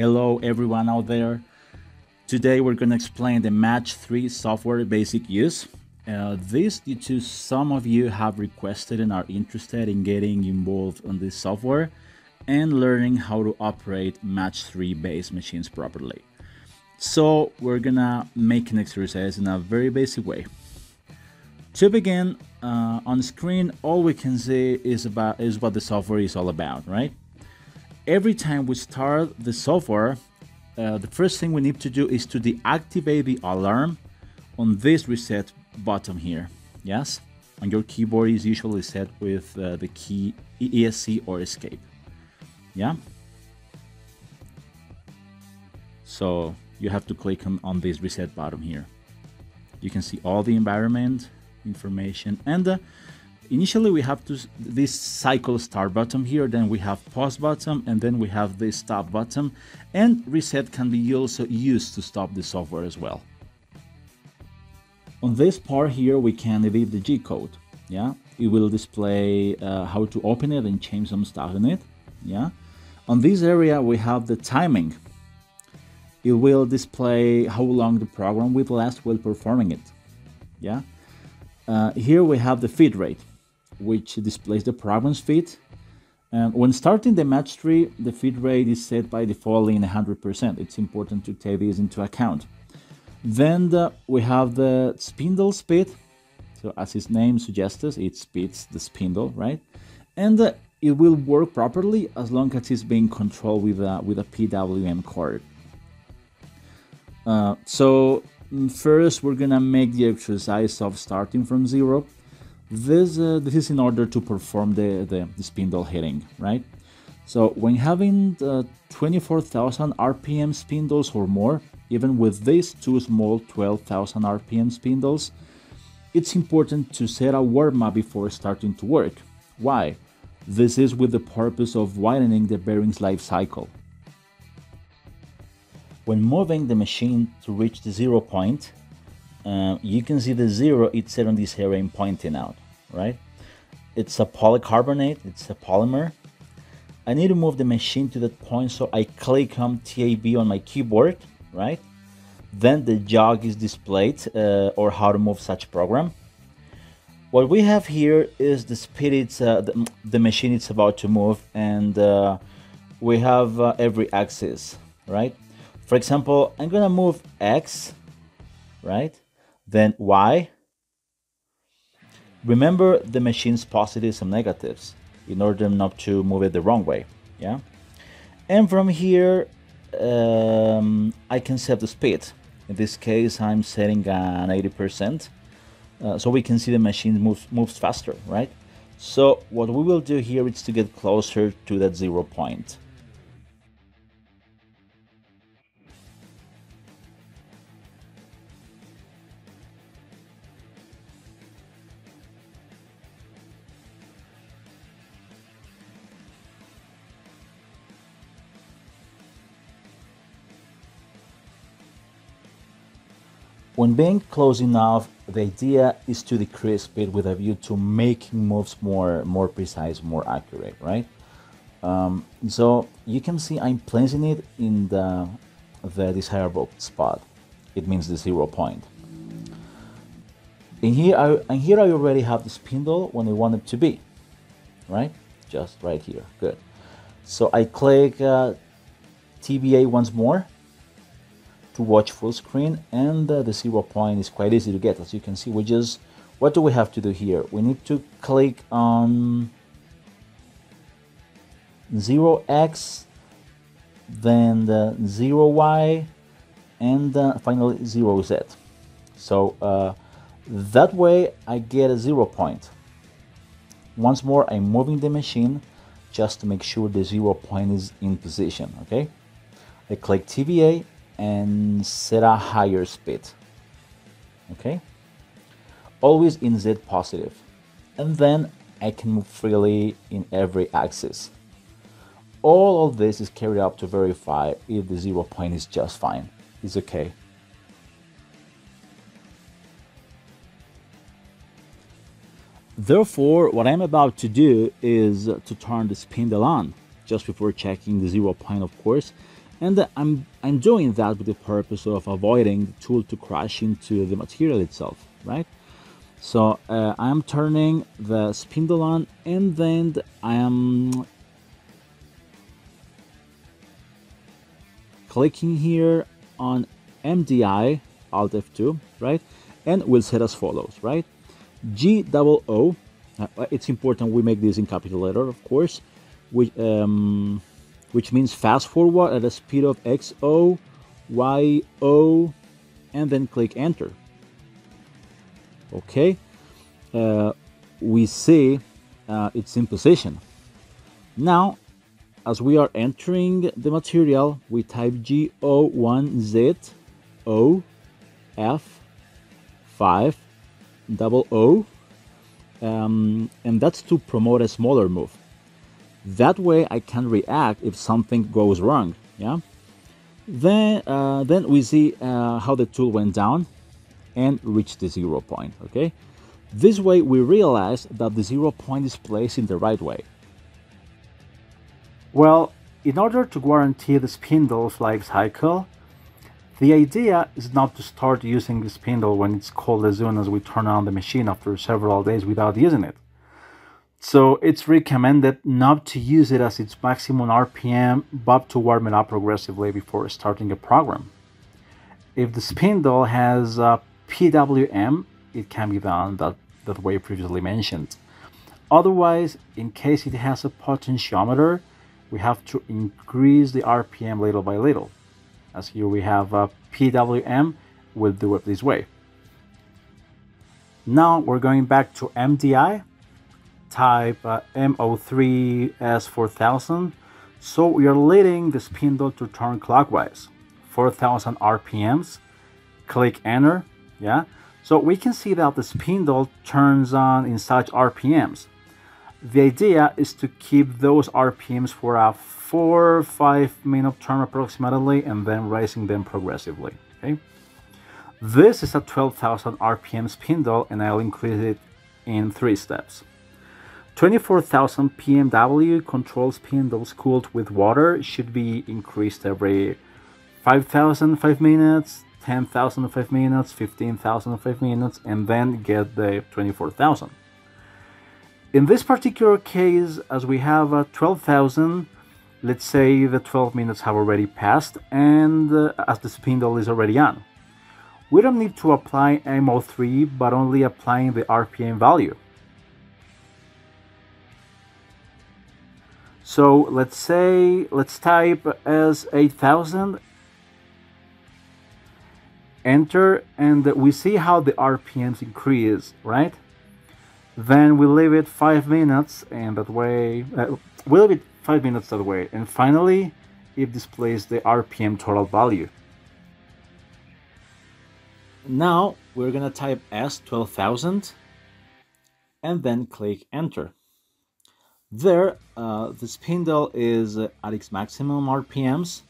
Hello everyone out there. Today we're going to explain the Mach 3 software basic use. Uh, this due to some of you have requested and are interested in getting involved on this software and learning how to operate Mach 3 based machines properly. So we're gonna make an exercise in a very basic way. To begin, uh, on screen, all we can see is about is what the software is all about, right? Every time we start the software, uh, the first thing we need to do is to deactivate the alarm on this reset button here. Yes, on your keyboard is usually set with uh, the key ESC or escape. Yeah. So you have to click on, on this reset button here. You can see all the environment information and uh, initially we have to this cycle start button here then we have pause button and then we have this stop button and reset can be also used to stop the software as well. On this part here we can edit the g-code yeah? It will display uh, how to open it and change some stuff in it yeah? On this area we have the timing. It will display how long the program will last while performing it yeah? Uh, here we have the feed rate which displays the program's feed. And when starting the Mach 3, the feed rate is set by default in 100%. It's important to take this into account. Then the, we have the spindle speed. So as its name suggests, it speeds the spindle, right? And uh, it will work properly as long as it's being controlled with a, with a PWM cord. Uh, so mm, first we're gonna make the exercise of starting from zero this, uh, this is in order to perform the, the, the spindle heating, right? So when having uh, 24,000 RPM spindles or more, even with these two small 12,000 RPM spindles, it's important to set a warm-up before starting to work. Why? This is with the purpose of widening the bearing's life cycle. When moving the machine to reach the zero point, uh, you can see the zero it's set on this area pointing out, right? It's a polycarbonate, it's a polymer. I need to move the machine to that point, so I click on TAB on my keyboard, right? Then the jog is displayed, uh, or how to move such program. What we have here is the speed it's, uh, the, the, machine it's about to move, and uh, we have uh, every axis, right? For example, I'm gonna move X, right? Then Y. Remember the machine's positives and negatives in order not to move it the wrong way. Yeah. And from here, um, I can set the speed. In this case, I'm setting an 80%. Uh, so we can see the machine moves, moves faster, right? So what we will do here is to get closer to that zero point. When being close enough, the idea is to decrease speed with a view to making moves more, more precise, more accurate, right? Um, so you can see I'm placing it in the, the desirable spot. It means the zero point. In here, I, and here I already have the spindle when I want it to be, right? Just right here, good. So I click uh, TBA once more to watch full screen and uh, the zero point is quite easy to get as you can see we just what do we have to do here? We need to click on 0x then the 0y and uh, finally 0z so uh, that way I get a zero point. Once more I'm moving the machine just to make sure the zero point is in position okay? I click TBA and set a higher speed. Okay? Always in Z positive. And then I can move freely in every axis. All of this is carried out to verify if the zero point is just fine. It's okay. Therefore, what I'm about to do is to turn the spindle on. Just before checking the zero point, of course, And I'm, I'm doing that with the purpose of avoiding the tool to crash into the material itself, right? So uh, I'm turning the spindle on and then I am clicking here on MDI, Alt F2, right? And we'll set as follows, right? G double O, uh, it's important we make this in capital letter, of course, which, um, which means fast forward at a speed of XO, YO, and then click enter. Okay, uh, we see uh, it's in position. Now as we are entering the material, we type GO1Z O F 5 double O, um, and that's to promote a smaller move. That way I can react if something goes wrong. Yeah. Then, uh, then we see uh, how the tool went down and reached the zero point. Okay. This way we realize that the zero point is placed in the right way. Well, in order to guarantee the spindle's life cycle, the idea is not to start using the spindle when it's cold as soon as we turn on the machine after several days without using it. So it's recommended not to use it as its maximum RPM, but to warm it up progressively before starting a program. If the spindle has a PWM, it can be done that, that way previously mentioned. Otherwise, in case it has a potentiometer, we have to increase the RPM little by little. As here we have a PWM, we'll do it this way. Now we're going back to MDI, type uh, MO3S4000. So we are leading the spindle to turn clockwise, 4000 RPMs. Click enter, yeah. So we can see that the spindle turns on in such RPMs. The idea is to keep those RPMs for a 4 5 minute turn approximately and then raising them progressively. Okay. This is a 12,000 RPM spindle and I'll increase it in three steps. 24,000 PMW control spindles cooled with water should be increased every 5,000 5 minutes, 10,000 5 minutes, 15,000 5 minutes, and then get the 24,000. In this particular case, as we have uh, 12,000, let's say the 12 minutes have already passed and uh, as the spindle is already on. We don't need to apply MO3, but only applying the RPM value. So let's say, let's type as 8000, enter, and we see how the RPMs increase, right? Then we leave it five minutes, and that way, uh, we leave it five minutes that way. And finally, it displays the RPM total value. Now we're gonna type S12000 and then click enter. There, uh, the spindle is at its maximum RPMs,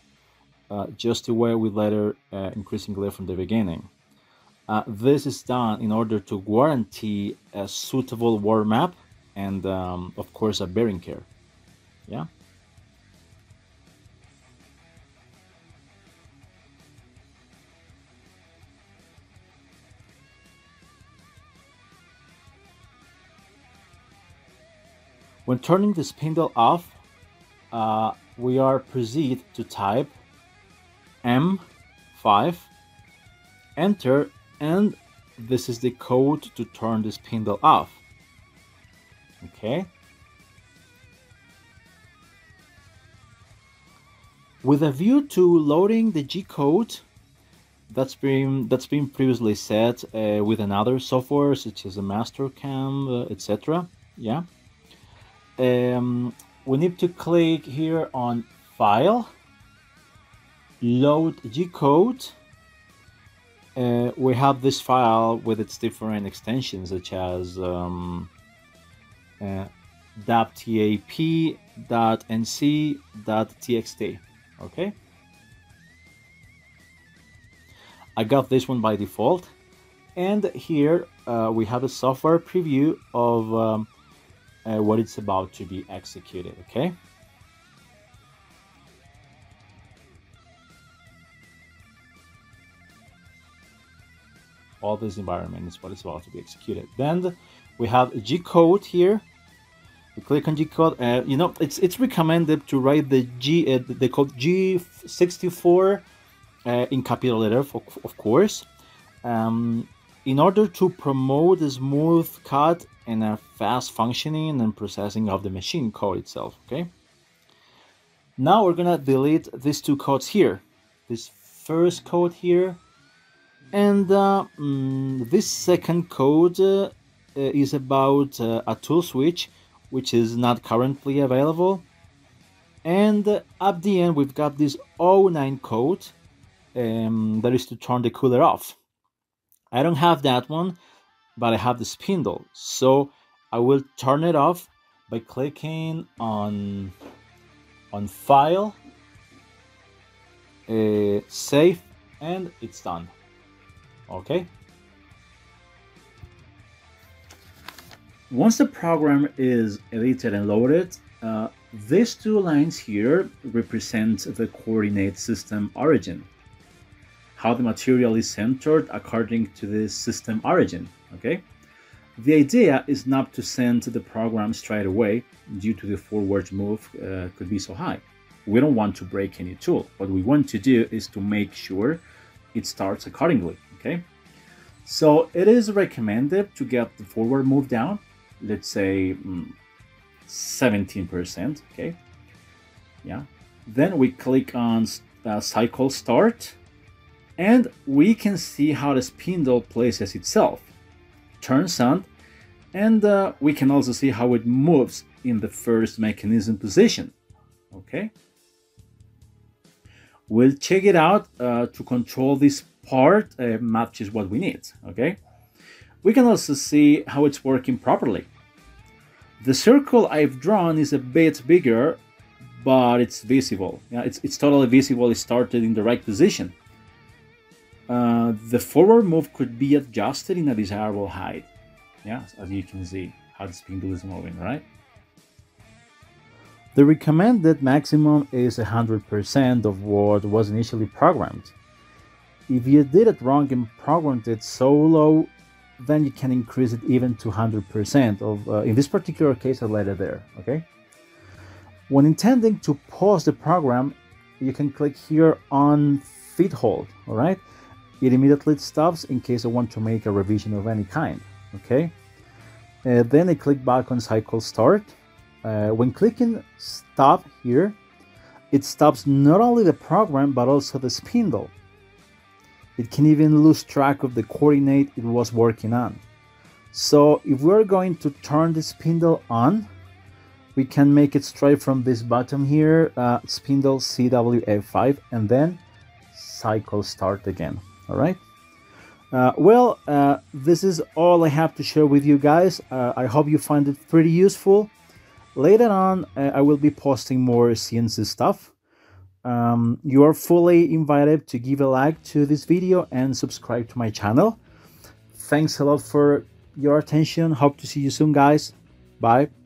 uh, just the way we later uh, increasingly from the beginning. Uh, this is done in order to guarantee a suitable warm up and um, of course a bearing care. Yeah. When turning the spindle off, uh, we are proceed to type M5, enter and this is the code to turn the spindle off. Okay. With a view to loading the G code that's been that's been previously set uh, with another software such as a Mastercam uh, etc yeah um, we need to click here on file load gcode uh, we have this file with its different extensions such as um, uh, .tap.nc.txt okay? I got this one by default. And here uh, we have a software preview of um, uh, what it's about to be executed, okay? All this environment is what is about to be executed. Then we have a G code here. We click on G code. Uh, you know, it's it's recommended to write the G uh, the code G64 uh, in capital letter, of of course. Um, in order to promote a smooth cut and a fast functioning and processing of the machine code itself. Okay. Now we're gonna delete these two codes here. This first code here and uh, mm, this second code uh, is about uh, a tool switch which is not currently available. And at the end, we've got this 09 code um, that is to turn the cooler off. I don't have that one, but I have the spindle. So I will turn it off by clicking on, on File, uh, Save, and it's done. Okay. Once the program is edited and loaded, uh, these two lines here represent the coordinate system origin. How the material is centered according to the system origin, okay? The idea is not to send the program straight away due to the forward move uh, could be so high. We don't want to break any tool. What we want to do is to make sure it starts accordingly okay so it is recommended to get the forward move down let's say 17% mm, okay yeah then we click on uh, cycle start and we can see how the spindle places itself turns on and uh, we can also see how it moves in the first mechanism position okay we'll check it out uh, to control this part uh, matches what we need, okay? We can also see how it's working properly. The circle I've drawn is a bit bigger, but it's visible. Yeah, it's, it's totally visible, it started in the right position. Uh, the forward move could be adjusted in a desirable height. Yeah, as you can see how the spindle is moving, right? The recommended maximum is 100% of what was initially programmed. If you did it wrong and programmed it so low, then you can increase it even to 100% of, uh, in this particular case, I let it there, okay? When intending to pause the program, you can click here on feed hold, all right? It immediately stops in case I want to make a revision of any kind, okay? Uh, then I click back on cycle start. Uh, when clicking stop here, it stops not only the program but also the spindle. It can even lose track of the coordinate it was working on. So if we're going to turn the spindle on, we can make it straight from this button here, uh, spindle CWF5, and then cycle start again. All right. Uh, well, uh, this is all I have to share with you guys. Uh, I hope you find it pretty useful. Later on, uh, I will be posting more CNC stuff. Um, you are fully invited to give a like to this video and subscribe to my channel. Thanks a lot for your attention. Hope to see you soon, guys. Bye.